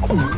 Ooh.